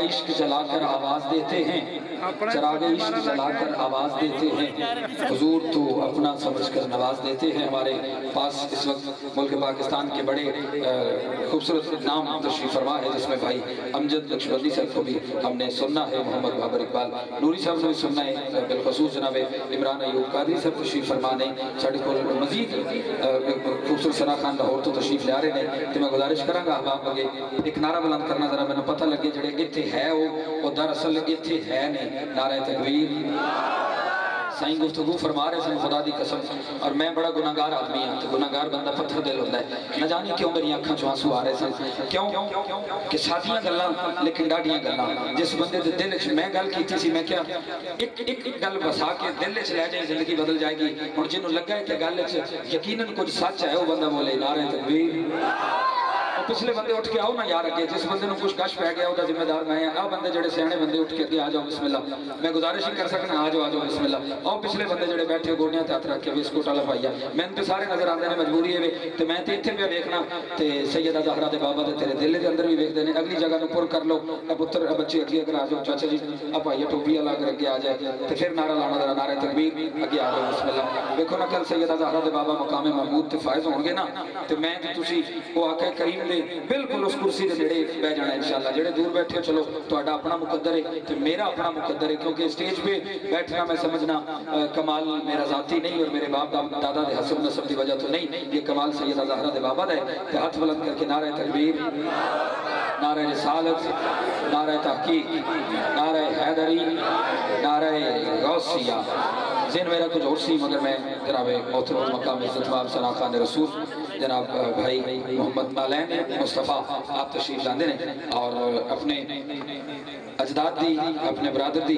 इश्क जलाकर आवाज़ देते हैं। चराग इश्क जलाकर आवाज़ देते हैं। हुजूर तो अपना समझकर नवाज़ देते हैं। हमारे पास इस वक्त मुल्क पाकिस्तान के बड़े खूबसूरत नाम तशरीफ़ फरमा है जिसमें भाई अमजद नक्शबंदी साहब को भी हमने सुनना है। मोहम्मद बाबर इकबाल नूरी साहब ने भी सुनना है। बिलखसूस जनाब इमरान अयूब कादरी साहब तशरीफ़ फरमा ने साढ़े को मजीद खूबसूरत सरा खान लाहौर तो तशरीफ़ लिया रहे हैं। तो मैं गुजारिश करा आप अगे एक नारा बुलंद करना, जरा मैंने पता लगे जो इतने है वो दरअसल इतने है ने नारा तकबीर। साईं गुफ्तगु फरमा रहे सन खुदा दी कसम। और मैं बड़ा गुनाहगार आदमी हाँ तो गुनाहगार बंदा पत्थर दिल होता न जानी क्यों मेरी अखा चो आँसू आ रहे सन क्यों? कि सादियाँ गल्लां, लेकिन डाडियाँ गल्लां। जिस बंदे दे दिल च मैं गल सी, मैं क्या एक एक गल बसा के दिल च ले जाए, ज़िंदगी बदल जाएगी। हुन जिन्हों लगा कि गल च यकीनन कुछ सच है वो बंदा बोले, नारे तकबीर। पिछले बंदे उठ के आओ ना यार अगे जिस बंदे कुछ कश पै गया उसका जिम्मेदार मैं आ। बंदे जो सियाने बंदे उठ के अगे आ जाओ बिस्मिल्ला मैं गुजारिश ही कर सकना, आ जाओ आ जाओ बिस्मिल्ला आओ पिछले बंदे जो बैठे गोडियाँ हथ रख के बिस्कुट वाला पाइया। मैंने तो सारे नज़र आते हैं मजबूरी है तो मैं तो इतने पे वेखना तो सैयदा जहरा के बाबा तेरे दिल के अंदर भी वेखते हैं अगली जगह पुर कर लो। पुत्र बच्चे अगे अगर आ जाओ, चाचा जी, आ भाई टोपी वाला अगर अगे आ जाए तो फिर नारा लाना, जरा नारे तकबीर अगे आ जाओ बिस्मिल्ला देखो ना, कल सैयदा जहरा के बाबा मकामे महमूद फायज होंगे ना तो मैं तो आके करीम ने बिल्कुल उस कुर्सी के नेड़े बह जाना इंशाल्लाह जेडे दूर बैठे हो चलो ਤੁਹਾਡਾ अपना मुकद्दर है तो मेरा अपना मुकद्दर है क्योंकि स्टेज पे बैठना मैं समझना कमाल मेरा जाती नहीं और मेरे बाप दादा के हसब नसब की वजह तो नहीं ये कमाल सैयदा जहरा के बाबा है तो हाथ बुलंद करके नारे तकबीर नारे रिसालत नारे तहकीक नारे हैदरी नारे गौसिया जिन मेरा कुछ और सी मगर मैं जनाब मोहतरम मकाम इज्जत सना खान रसूल जनाब भाई मोहम्मद नालैन मुस्तफ़ा आप तशरीफ़ लाते हैं और अपने अजदाद दी, अपने बरादर दी।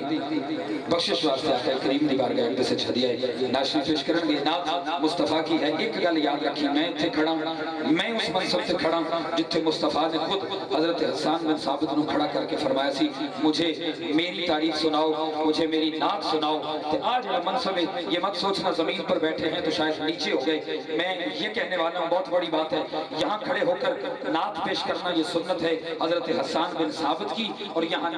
बख्शिश वास्ते आकर करीम की बारगाह अगले से छदिया नाशरी पेश करेंगे नात मुस्तफ़ा की है। एक गल याद रखी, मैं इतने खड़ा मैं उस मनसब से खड़ा जिथे मुस्तफ़ा ने खुद हज़रत हसान बिन साबित को खड़ा करके फरमाया सी, मुझे मेरी तारीफ़ सुनाओ, मुझे मेरी नात सुनाओ। तो आज मनसब है ये मत सोचना, ज़मीन पर बैठे हैं तो शायद नीचे हो गए। मैं ये कहने वाला हूँ बहुत बड़ी बात है। यहाँ खड़े होकर नाथ पेश करना ये सुन्नत है। हज़रत हसान बिन साबित की और यहाँ